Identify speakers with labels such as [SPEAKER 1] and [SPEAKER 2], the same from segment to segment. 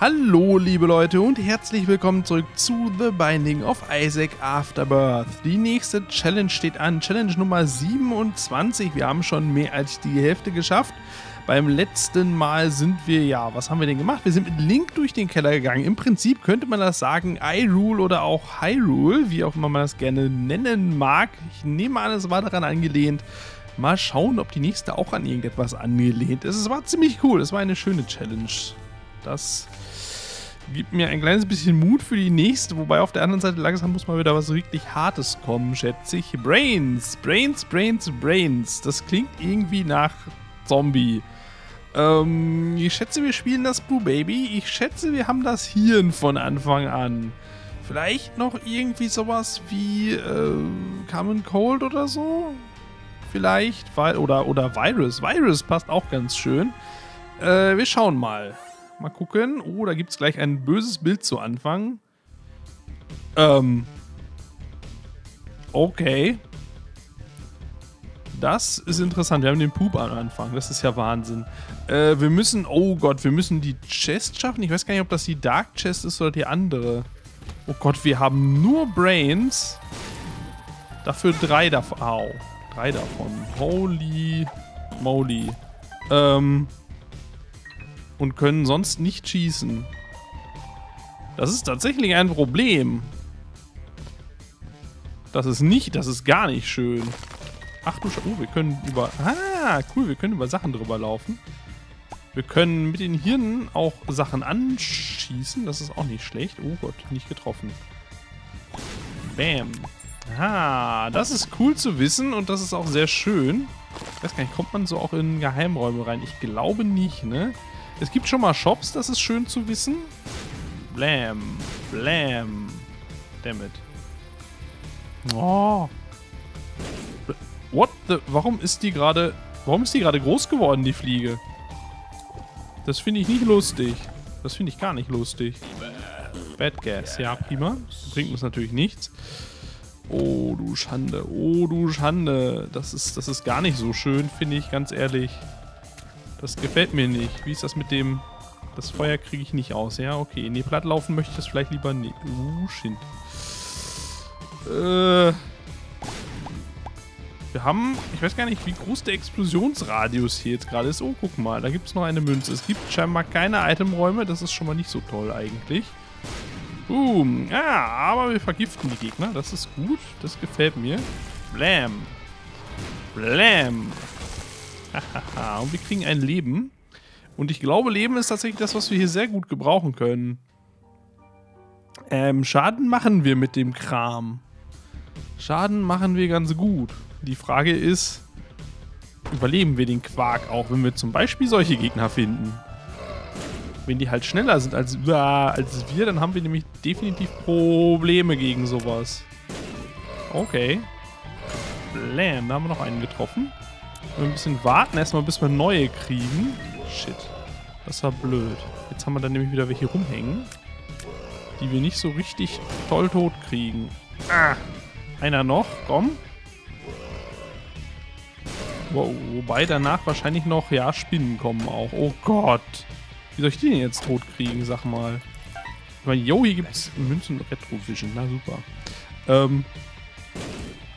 [SPEAKER 1] Hallo liebe Leute und herzlich willkommen zurück zu The Binding of Isaac Afterbirth. Die nächste Challenge steht an, Challenge Nummer 27. Wir haben schon mehr als die Hälfte geschafft. Beim letzten Mal sind wir, ja, was haben wir denn gemacht? Wir sind mit Link durch den Keller gegangen. Im Prinzip könnte man das sagen, iRule oder auch Hyrule, wie auch immer man das gerne nennen mag. Ich nehme an, es war daran angelehnt. Mal schauen, ob die nächste auch an irgendetwas angelehnt ist. Es war ziemlich cool, es war eine schöne Challenge. Das gibt mir ein kleines bisschen Mut für die nächste, wobei auf der anderen Seite langsam muss mal wieder was richtig Hartes kommen, schätze ich. Brains, Brains, Brains, Brains. Das klingt irgendwie nach Zombie. Ähm, ich schätze, wir spielen das Blue Baby. Ich schätze, wir haben das Hirn von Anfang an. Vielleicht noch irgendwie sowas wie äh, Common Cold oder so? Vielleicht, weil, oder, oder Virus. Virus passt auch ganz schön. Äh, wir schauen mal. Mal gucken. Oh, da gibt es gleich ein böses Bild zu Anfang. Ähm. Okay. Das ist interessant. Wir haben den Poop am Anfang. Das ist ja Wahnsinn. Äh, wir müssen, oh Gott, wir müssen die Chest schaffen. Ich weiß gar nicht, ob das die Dark Chest ist oder die andere. Oh Gott, wir haben nur Brains. Dafür drei davon. Au. Drei davon. Holy moly. Ähm und können sonst nicht schießen. Das ist tatsächlich ein Problem. Das ist nicht, das ist gar nicht schön. Ach du Sch Oh, wir können über... Ah, cool, wir können über Sachen drüber laufen. Wir können mit den Hirnen auch Sachen anschießen. Das ist auch nicht schlecht. Oh Gott, nicht getroffen. Bam. Ah, das ist cool zu wissen und das ist auch sehr schön. Ich weiß gar nicht, kommt man so auch in Geheimräume rein? Ich glaube nicht, ne? Es gibt schon mal Shops, das ist schön zu wissen. Blam. Blam. Dammit. Oh. What the... Warum ist die gerade... Warum ist die gerade groß geworden, die Fliege? Das finde ich nicht lustig. Das finde ich gar nicht lustig. Bad Gas. Ja, prima. Bringt uns natürlich nichts. Oh, du Schande. Oh, du Schande. Das ist, das ist gar nicht so schön, finde ich, ganz ehrlich. Das gefällt mir nicht. Wie ist das mit dem... Das Feuer kriege ich nicht aus. Ja, okay. In die Platt laufen möchte ich das vielleicht lieber nicht. Uh, shit. Äh... Wir haben, ich weiß gar nicht, wie groß der Explosionsradius hier jetzt gerade ist. Oh, guck mal, da gibt es noch eine Münze. Es gibt scheinbar keine Itemräume, das ist schon mal nicht so toll eigentlich. Boom. Ja, aber wir vergiften die Gegner, das ist gut, das gefällt mir. Blam. Blam. und wir kriegen ein Leben. Und ich glaube, Leben ist tatsächlich das, was wir hier sehr gut gebrauchen können. Ähm, Schaden machen wir mit dem Kram. Schaden machen wir ganz gut. Die Frage ist, überleben wir den Quark auch, wenn wir zum Beispiel solche Gegner finden? Wenn die halt schneller sind als, äh, als wir, dann haben wir nämlich definitiv Probleme gegen sowas. Okay. Blam, da haben wir noch einen getroffen. Ein bisschen warten erstmal, bis wir neue kriegen. Shit. Das war blöd. Jetzt haben wir dann nämlich wieder welche rumhängen, die wir nicht so richtig toll tot kriegen. Ah. Einer noch, komm. Wow, wobei danach wahrscheinlich noch, ja, Spinnen kommen auch. Oh Gott. Wie soll ich die denn jetzt tot kriegen, sag mal. Ich meine, yo, hier gibt's Münzen Retrovision. Na super. Ähm.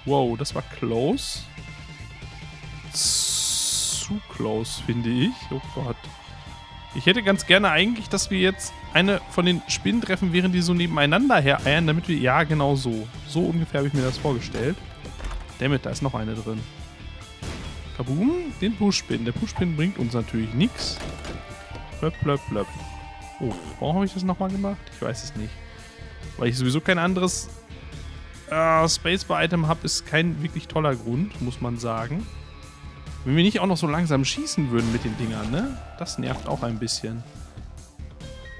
[SPEAKER 1] Wow, das war close zu close, finde ich. Oh Gott. Ich hätte ganz gerne eigentlich, dass wir jetzt eine von den Spinnen treffen, während die so nebeneinander hereiern, damit wir... Ja, genau so. So ungefähr habe ich mir das vorgestellt. Damit, da ist noch eine drin. Kaboom, den Pushpin. Der Pushpin bringt uns natürlich nichts. Blöpp, blöpp, blöpp. Oh, warum habe ich das nochmal gemacht? Ich weiß es nicht. Weil ich sowieso kein anderes äh, Spacebar-Item habe, ist kein wirklich toller Grund, muss man sagen. Wenn wir nicht auch noch so langsam schießen würden mit den Dingern, ne? Das nervt auch ein bisschen.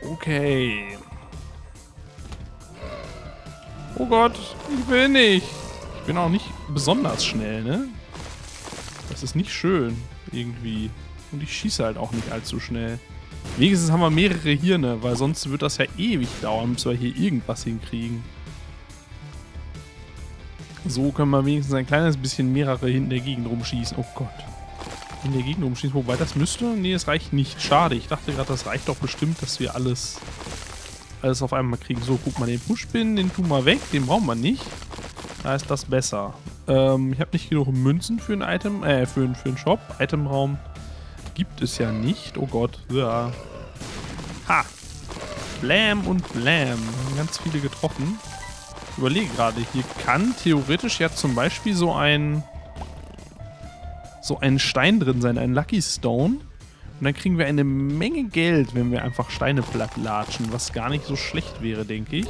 [SPEAKER 1] Okay. Oh Gott, ich will nicht. Ich bin auch nicht besonders schnell, ne? Das ist nicht schön, irgendwie. Und ich schieße halt auch nicht allzu schnell. Wenigstens haben wir mehrere Hirne, weil sonst wird das ja ewig dauern, bis wir hier irgendwas hinkriegen. So können wir wenigstens ein kleines bisschen mehrere hinten der Gegend rumschießen. Oh Gott. in der Gegend umschießen. Wobei das müsste. Nee, es reicht nicht. Schade. Ich dachte gerade, das reicht doch bestimmt, dass wir alles, alles auf einmal kriegen. So, guck mal, den Pushpin, den tun wir weg. Den brauchen wir nicht. Da ist das besser. Ähm, ich habe nicht genug Münzen für ein Item, äh, für, für einen Shop. Itemraum gibt es ja nicht. Oh Gott. Ja. Ha. Blam und Blam. Ganz viele getroffen. Überlege gerade, hier kann theoretisch ja zum Beispiel so ein so ein Stein drin sein, ein Lucky Stone. Und dann kriegen wir eine Menge Geld, wenn wir einfach Steine platt latschen, was gar nicht so schlecht wäre, denke ich.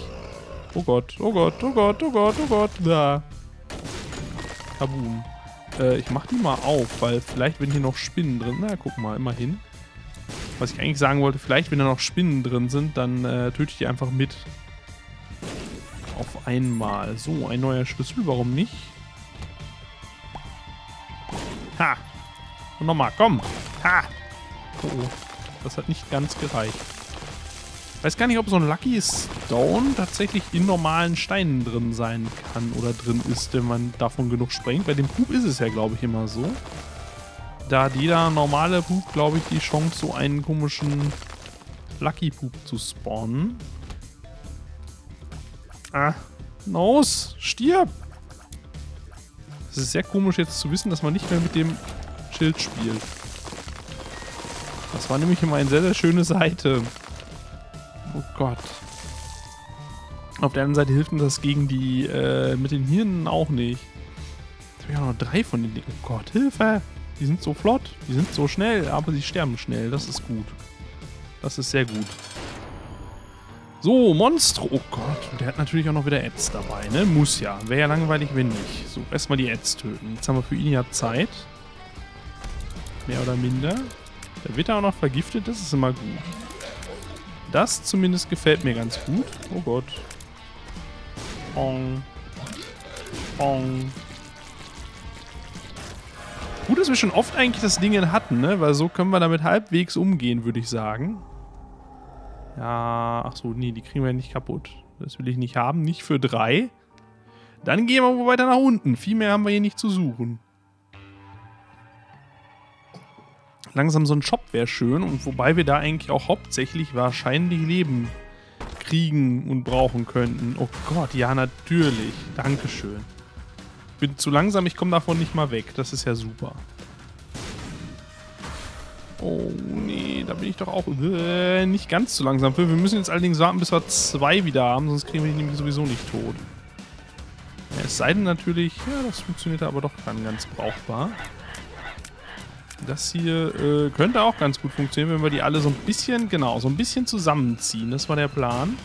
[SPEAKER 1] Oh Gott, oh Gott, oh Gott, oh Gott, oh Gott, da. Kaboom. Äh, ich mach die mal auf, weil vielleicht, wenn hier noch Spinnen drin... Na, guck mal, immerhin. Was ich eigentlich sagen wollte, vielleicht, wenn da noch Spinnen drin sind, dann äh, töte ich die einfach mit. Auf einmal. So, ein neuer Schlüssel, warum nicht? Ha! Und nochmal, komm! Ha! Oh, oh, das hat nicht ganz gereicht. Weiß gar nicht, ob so ein Lucky Stone tatsächlich in normalen Steinen drin sein kann oder drin ist, wenn man davon genug sprengt. Bei dem Pup ist es ja, glaube ich, immer so. Da hat jeder normale Pup, glaube ich, die Chance, so einen komischen Lucky Pup zu spawnen. Ah, Nose, stirb! Es ist sehr komisch jetzt zu wissen, dass man nicht mehr mit dem Schild spielt. Das war nämlich immer eine sehr, sehr schöne Seite. Oh Gott. Auf der anderen Seite hilft uns das gegen die äh, mit den Hirnen auch nicht. Jetzt habe ich auch noch drei von den Dingen. Oh Gott, Hilfe! Die sind so flott, die sind so schnell, aber sie sterben schnell. Das ist gut. Das ist sehr gut. So, Monstro. Oh Gott, der hat natürlich auch noch wieder Ads dabei, ne? Muss ja. Wäre ja langweilig, wenn nicht. So, erstmal die Ads töten. Jetzt haben wir für ihn ja Zeit. Mehr oder minder. Der wird auch noch vergiftet, das ist immer gut. Das zumindest gefällt mir ganz gut. Oh Gott. Pong. Pong. Gut, dass wir schon oft eigentlich das Ding hatten, ne? Weil so können wir damit halbwegs umgehen, würde ich sagen. Ja, ach so, nee, die kriegen wir nicht kaputt. Das will ich nicht haben. Nicht für drei. Dann gehen wir weiter nach unten. Viel mehr haben wir hier nicht zu suchen. langsam so ein Shop wäre schön und wobei wir da eigentlich auch hauptsächlich wahrscheinlich Leben kriegen und brauchen könnten. Oh Gott, ja natürlich. Dankeschön. Bin zu langsam, ich komme davon nicht mal weg. Das ist ja super. Oh nee, da bin ich doch auch äh, nicht ganz zu langsam für. Wir müssen jetzt allerdings warten, bis wir zwei wieder haben, sonst kriegen wir die nämlich sowieso nicht tot. Ja, es sei denn natürlich, ja, das funktioniert aber doch dann ganz brauchbar. Das hier äh, könnte auch ganz gut funktionieren, wenn wir die alle so ein bisschen, genau, so ein bisschen zusammenziehen. Das war der Plan.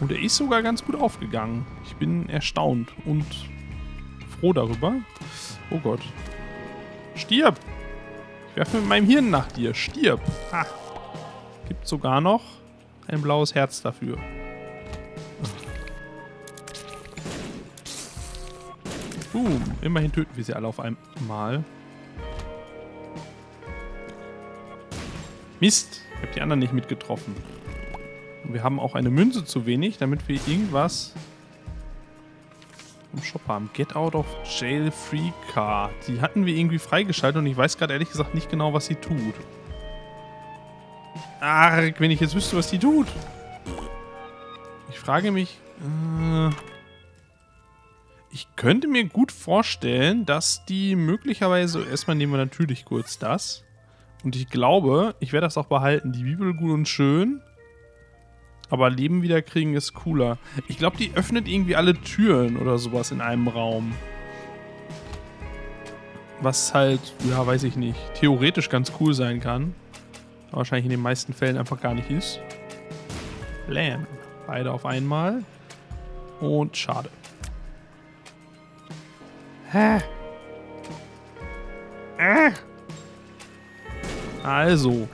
[SPEAKER 1] Und er ist sogar ganz gut aufgegangen. Ich bin erstaunt und froh darüber. Oh Gott. Stirb! Werfe mit meinem Hirn nach dir. Stirb! Ha! Gibt sogar noch ein blaues Herz dafür. Boom. Immerhin töten wir sie alle auf einmal. Mist, ich habe die anderen nicht mitgetroffen. Und wir haben auch eine Münze zu wenig, damit wir irgendwas im Shop haben. Get out of jail free car. Die hatten wir irgendwie freigeschaltet und ich weiß gerade ehrlich gesagt nicht genau, was sie tut. Arg, wenn ich jetzt wüsste, was die tut. Ich frage mich... Äh, ich könnte mir gut vorstellen, dass die möglicherweise... Erstmal nehmen wir natürlich kurz das. Und ich glaube, ich werde das auch behalten. Die Bibel gut und schön. Aber Leben wiederkriegen ist cooler. Ich glaube, die öffnet irgendwie alle Türen oder sowas in einem Raum. Was halt, ja, weiß ich nicht, theoretisch ganz cool sein kann. Aber wahrscheinlich in den meisten Fällen einfach gar nicht ist. Blam. Beide auf einmal. Und schade. Hä? Äh. Also.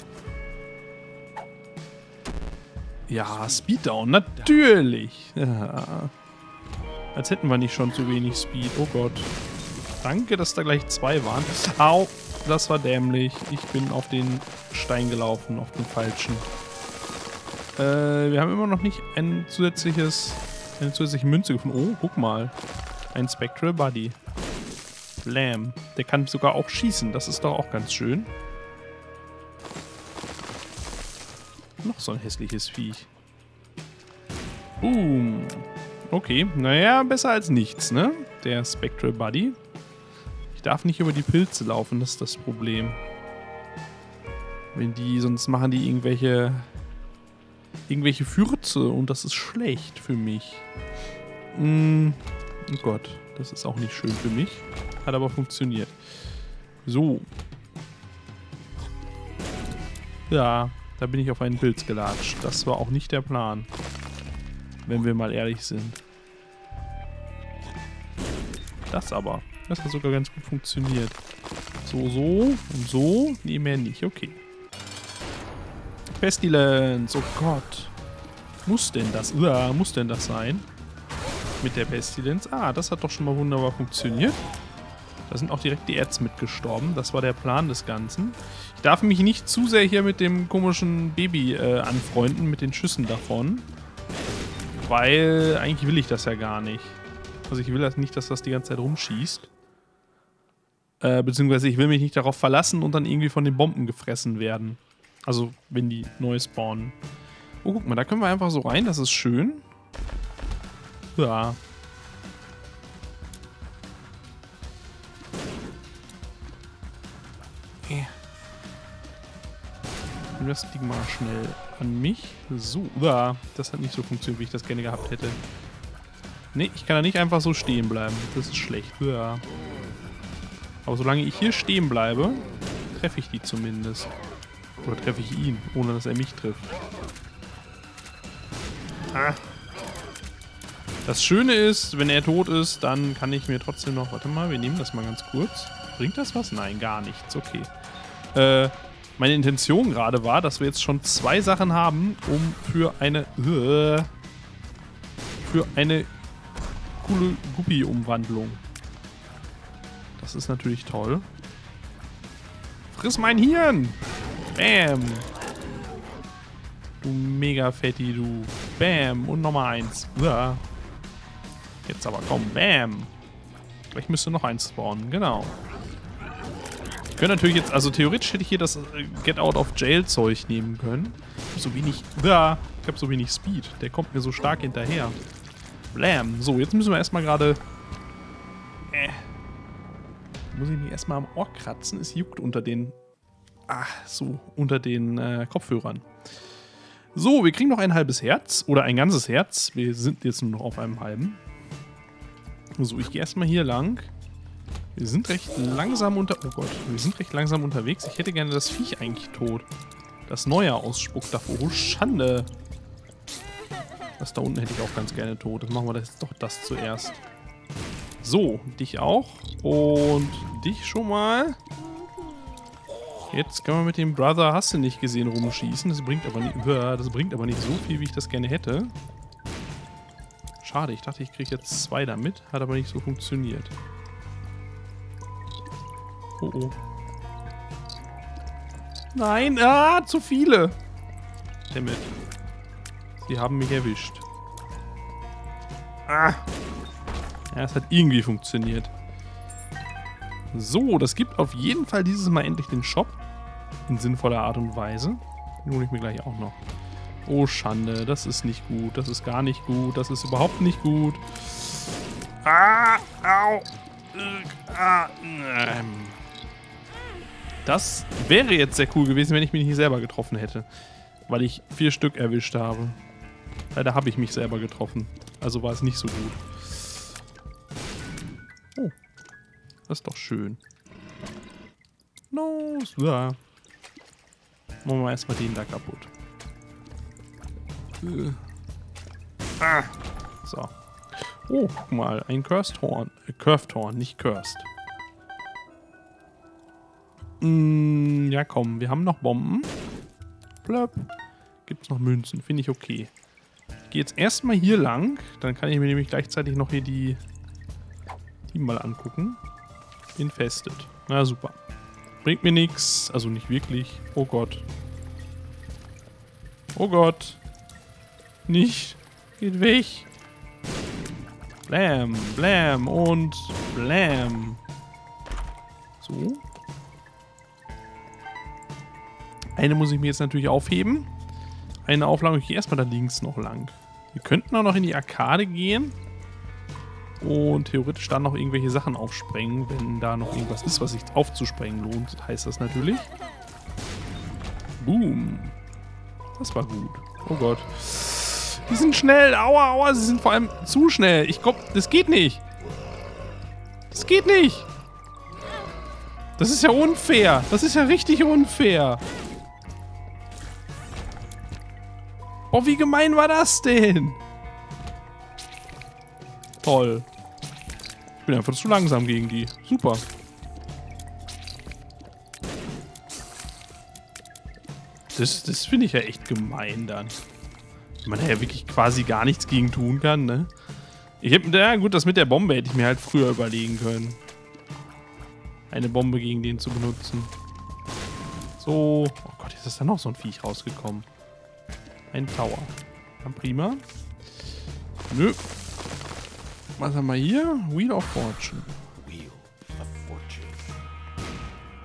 [SPEAKER 1] Ja, Speeddown, natürlich. Ja. Als hätten wir nicht schon zu wenig Speed. Oh Gott. Danke, dass da gleich zwei waren. Au, das war dämlich. Ich bin auf den Stein gelaufen, auf den falschen. Äh, wir haben immer noch nicht ein zusätzliches, eine zusätzliche Münze gefunden. Oh, guck mal. Ein Spectral Buddy. Blam. Der kann sogar auch schießen. Das ist doch auch ganz schön. Noch so ein hässliches Viech. Boom. Okay, naja, besser als nichts, ne? Der Spectral Buddy. Ich darf nicht über die Pilze laufen, das ist das Problem. Wenn die, sonst machen die irgendwelche irgendwelche Fürze und das ist schlecht für mich. Mm, oh Gott, das ist auch nicht schön für mich. Hat aber funktioniert. So. Ja, da bin ich auf einen Pilz gelatscht. Das war auch nicht der Plan. Wenn wir mal ehrlich sind. Das aber. Das hat sogar ganz gut funktioniert. So, so und so. Nee, mehr nicht. Okay. Pestilence. Oh Gott. Muss denn das? Uah, muss denn das sein? Mit der Pestilence. Ah, das hat doch schon mal wunderbar funktioniert. Da sind auch direkt die Ads mitgestorben. Das war der Plan des Ganzen. Ich darf mich nicht zu sehr hier mit dem komischen Baby äh, anfreunden, mit den Schüssen davon. Weil eigentlich will ich das ja gar nicht. Also ich will das nicht, dass das die ganze Zeit rumschießt. Äh, beziehungsweise ich will mich nicht darauf verlassen und dann irgendwie von den Bomben gefressen werden. Also, wenn die neu spawnen. Oh, guck mal, da können wir einfach so rein. Das ist schön. Ja. Äh. Das Ding mal schnell an mich. So, ja, das hat nicht so funktioniert, wie ich das gerne gehabt hätte. Ne, ich kann da nicht einfach so stehen bleiben. Das ist schlecht. Ja. Aber solange ich hier stehen bleibe, treffe ich die zumindest. Oder treffe ich ihn, ohne dass er mich trifft? Ah. Das Schöne ist, wenn er tot ist, dann kann ich mir trotzdem noch... Warte mal, wir nehmen das mal ganz kurz. Bringt das was? Nein, gar nichts. Okay. Äh, meine Intention gerade war, dass wir jetzt schon zwei Sachen haben, um für eine... Äh, für eine coole Guppi-Umwandlung. Das ist natürlich toll. Friss mein Hirn! Bam. Du mega fetti, du. Bam. Und Nummer eins. Jetzt aber komm. Bam. Gleich müsste noch eins spawnen. Genau. Könnte natürlich jetzt, also theoretisch hätte ich hier das äh, Get Out of Jail Zeug nehmen können. Ich so wenig, ja, ich habe so wenig Speed. Der kommt mir so stark hinterher. Blam. So, jetzt müssen wir erstmal gerade... Äh. Muss ich mich erstmal am Ohr kratzen? Es juckt unter den Ah, so, unter den äh, Kopfhörern. So, wir kriegen noch ein halbes Herz oder ein ganzes Herz. Wir sind jetzt nur noch auf einem halben. So, ich gehe erstmal hier lang. Wir sind recht langsam unter... Oh Gott, wir sind recht langsam unterwegs. Ich hätte gerne das Viech eigentlich tot. Das neue ausspuckt davor. Oh, Schande. Das da unten hätte ich auch ganz gerne tot. Dann machen wir das doch das zuerst. So, dich auch. Und dich schon mal. Jetzt können wir mit dem Brother hast du nicht gesehen rumschießen. Das bringt aber nicht, das bringt aber nicht so viel, wie ich das gerne hätte. Schade, ich dachte, ich kriege jetzt zwei damit. Hat aber nicht so funktioniert. Oh oh. Nein, ah, zu viele. Damit. Sie haben mich erwischt. Ah. Ja, es hat irgendwie funktioniert. So, das gibt auf jeden Fall dieses Mal endlich den Shop in sinnvoller Art und Weise. Den hole ich mir gleich auch noch. Oh, Schande. Das ist nicht gut. Das ist gar nicht gut. Das ist überhaupt nicht gut. Ah, au. Ah, ähm. Das wäre jetzt sehr cool gewesen, wenn ich mich nicht selber getroffen hätte. Weil ich vier Stück erwischt habe. Leider habe ich mich selber getroffen. Also war es nicht so gut. Oh. Das ist doch schön. No. Ja. Machen wir erstmal den da kaputt. Äh. Ah. So. Oh, guck mal, ein Cursed Horn. Äh, Curved Horn, nicht Cursed. Ja, komm, wir haben noch Bomben. Plöpp. Gibt's noch Münzen, finde ich okay. Ich gehe jetzt erstmal hier lang. Dann kann ich mir nämlich gleichzeitig noch hier die, die mal angucken. Infested. Na super. Bringt mir nichts. Also nicht wirklich. Oh Gott. Oh Gott. Nicht. Geht weg. Blam, blam und blam. So. Eine muss ich mir jetzt natürlich aufheben. Eine Auflage ich erstmal da links noch lang. Wir könnten auch noch in die Arkade gehen. Und theoretisch da noch irgendwelche Sachen aufsprengen, wenn da noch irgendwas ist, was sich aufzusprengen lohnt, heißt das natürlich. Boom. Das war gut. Oh Gott. Die sind schnell. Aua, aua. Sie sind vor allem zu schnell. Ich komm. Das geht nicht. Das geht nicht. Das ist ja unfair. Das ist ja richtig unfair. Oh, wie gemein war das denn? Toll. Ich bin einfach zu langsam gegen die. Super. Das, das finde ich ja echt gemein dann. Man ja wirklich quasi gar nichts gegen tun kann, ne? Ich hätte, ja gut, das mit der Bombe hätte ich mir halt früher überlegen können. Eine Bombe gegen den zu benutzen. So. Oh Gott, jetzt ist da noch so ein Viech rausgekommen. Ein Tower. Ja, prima. Nö. Was haben wir hier? Wheel of Fortune. Wheel of Fortune.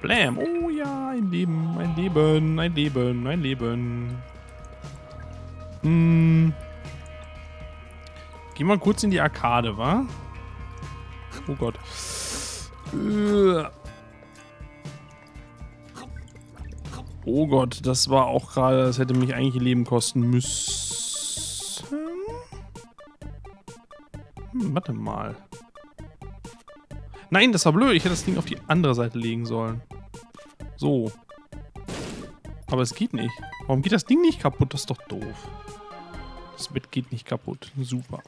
[SPEAKER 1] Blam. Oh ja, ein Leben, ein Leben, ein Leben, ein Leben. Hm. Geh mal kurz in die Arkade, wa? Oh Gott. Oh Gott, das war auch gerade, das hätte mich eigentlich Leben kosten müssen. Hm, warte mal. Nein, das war blöd. Ich hätte das Ding auf die andere Seite legen sollen. So. Aber es geht nicht. Warum geht das Ding nicht kaputt? Das ist doch doof. Das Bett geht nicht kaputt. Super.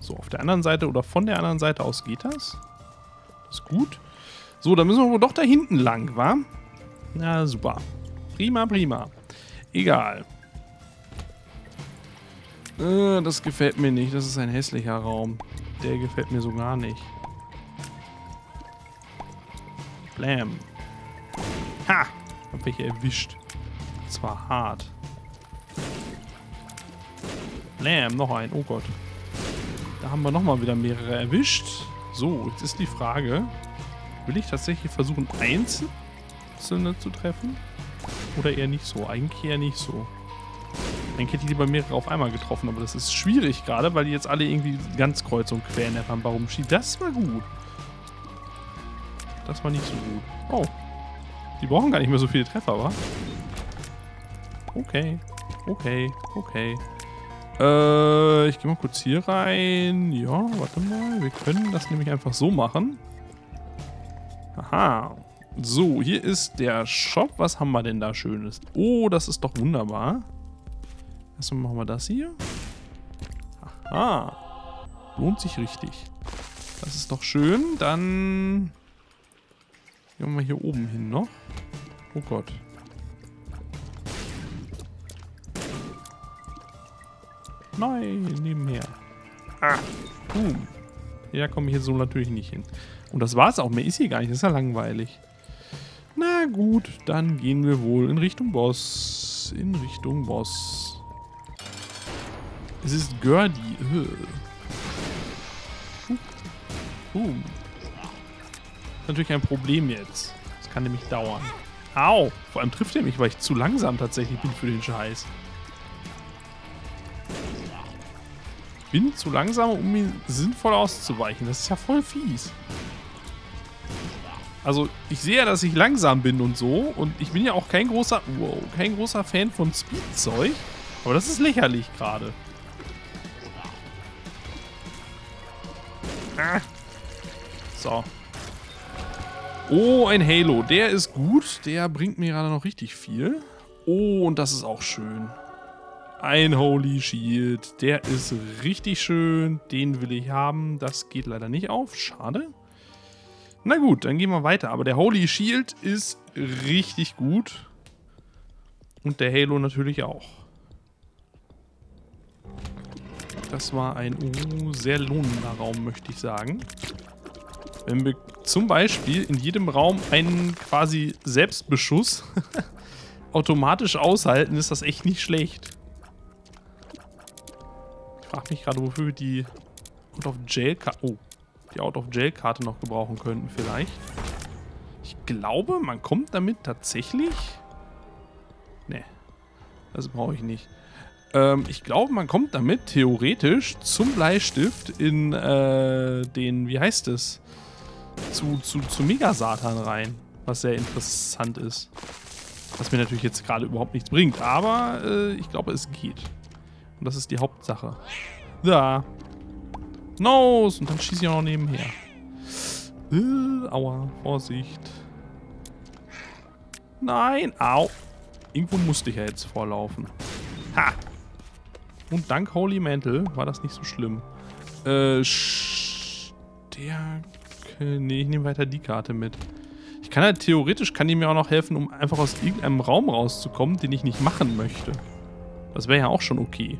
[SPEAKER 1] So, auf der anderen Seite oder von der anderen Seite aus geht das. Das ist gut. So, dann müssen wir wohl doch da hinten lang, wa? Na, super. Prima, prima. Egal. Äh, das gefällt mir nicht. Das ist ein hässlicher Raum. Der gefällt mir so gar nicht. Blam. Ha! Hab welche erwischt. Das war hart. Blam, noch ein. Oh Gott. Da haben wir nochmal wieder mehrere erwischt. So, jetzt ist die Frage. Will ich tatsächlich versuchen, Einzelne zu treffen? Oder eher nicht so? Eigentlich eher nicht so. Eigentlich hätte ich lieber mehrere auf einmal getroffen, aber das ist schwierig gerade, weil die jetzt alle irgendwie ganz kreuz und quer in der Rampe rumschieben. Das war gut. Das war nicht so gut. Oh. Die brauchen gar nicht mehr so viele Treffer, wa? Okay. Okay. Okay. Äh, ich gehe mal kurz hier rein. Ja, warte mal. Wir können das nämlich einfach so machen. Aha. So, hier ist der Shop. Was haben wir denn da Schönes? Oh, das ist doch wunderbar. Erstmal machen wir das hier. Aha. Lohnt sich richtig. Das ist doch schön. Dann gehen wir hier oben hin noch. Oh Gott. Nein, nebenher. Ah, boom. Ja, komme ich hier so natürlich nicht hin. Und das war's auch. Mehr ist hier gar nicht. Das ist ja langweilig. Na gut, dann gehen wir wohl in Richtung Boss. In Richtung Boss. Es ist Gerdi. Boom. Natürlich ein Problem jetzt. Das kann nämlich dauern. Au! Vor allem trifft er mich, weil ich zu langsam tatsächlich bin für den Scheiß. bin zu langsam, um ihn sinnvoll auszuweichen. Das ist ja voll fies. Also, ich sehe ja, dass ich langsam bin und so. Und ich bin ja auch kein großer, wow, kein großer Fan von Speedzeug. Aber das ist lächerlich gerade. Ah. So. Oh, ein Halo. Der ist gut. Der bringt mir gerade noch richtig viel. Oh, und das ist auch schön. Ein Holy Shield. Der ist richtig schön. Den will ich haben. Das geht leider nicht auf. Schade. Na gut, dann gehen wir weiter. Aber der Holy Shield ist richtig gut. Und der Halo natürlich auch. Das war ein uh, sehr lohnender Raum, möchte ich sagen. Wenn wir zum Beispiel in jedem Raum einen quasi Selbstbeschuss automatisch aushalten, ist das echt nicht schlecht frage mich gerade, wofür wir die Out of Jail Oh. Die Out-of-Jail-Karte noch gebrauchen könnten vielleicht. Ich glaube, man kommt damit tatsächlich... Ne, das brauche ich nicht. Ähm, ich glaube, man kommt damit theoretisch zum Bleistift in äh, den, wie heißt es? Zu, zu, zu Megasatan rein. Was sehr interessant ist. Was mir natürlich jetzt gerade überhaupt nichts bringt. Aber äh, ich glaube, es geht. Und das ist die Hauptsache. Da. Nose. Und dann schieße ich auch noch nebenher. Äh, aua. Vorsicht. Nein. Au. Irgendwo musste ich ja jetzt vorlaufen. Ha. Und dank Holy Mantle war das nicht so schlimm. Äh, Stärke. Nee, ich nehme weiter die Karte mit. Ich kann halt theoretisch, kann die mir auch noch helfen, um einfach aus irgendeinem Raum rauszukommen, den ich nicht machen möchte. Das wäre ja auch schon okay.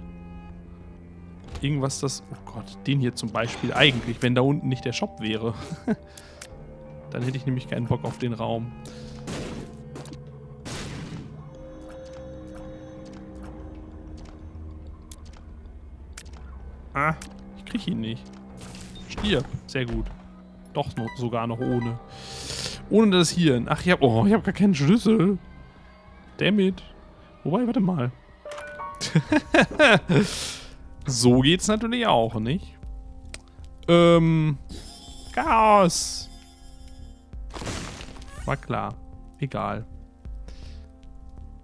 [SPEAKER 1] Irgendwas, das... Oh Gott, den hier zum Beispiel eigentlich, wenn da unten nicht der Shop wäre. Dann hätte ich nämlich keinen Bock auf den Raum. Ah, ich krieg ihn nicht. Stirb. Sehr gut. Doch noch, sogar noch ohne. Ohne das hier. Ach, ich hab, oh, ich hab gar keinen Schlüssel. Damit. Wobei, warte mal. so geht's natürlich auch, nicht? Ähm. Chaos. War klar. Egal.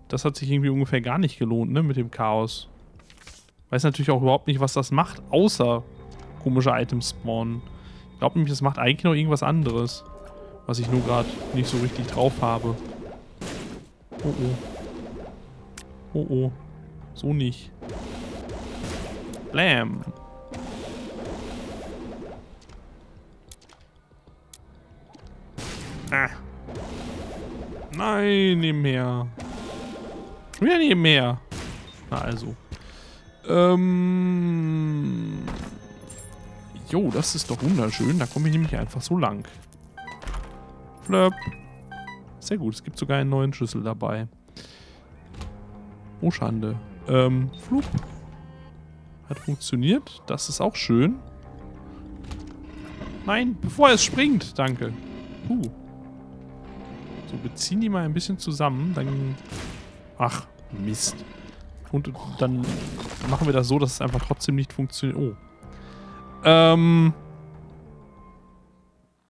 [SPEAKER 1] Das hat sich irgendwie ungefähr gar nicht gelohnt, ne, mit dem Chaos. Weiß natürlich auch überhaupt nicht, was das macht, außer komische Items spawnen. Ich glaube nämlich, das macht eigentlich noch irgendwas anderes. Was ich nur gerade nicht so richtig drauf habe. Oh oh. Oh oh. So nicht. Blam. Ah. Nein, nebenher. Schon wieder nebenher. Na also. Ähm. Jo, das ist doch wunderschön. Da komme ich nämlich einfach so lang. Flöp. Sehr gut, es gibt sogar einen neuen Schlüssel dabei. Oh, Schande. Ähm, Flug. Hat funktioniert. Das ist auch schön. Nein, bevor es springt. Danke. Puh. So, wir ziehen die mal ein bisschen zusammen. Dann... Ach, Mist. Und dann machen wir das so, dass es einfach trotzdem nicht funktioniert. Oh. Ähm...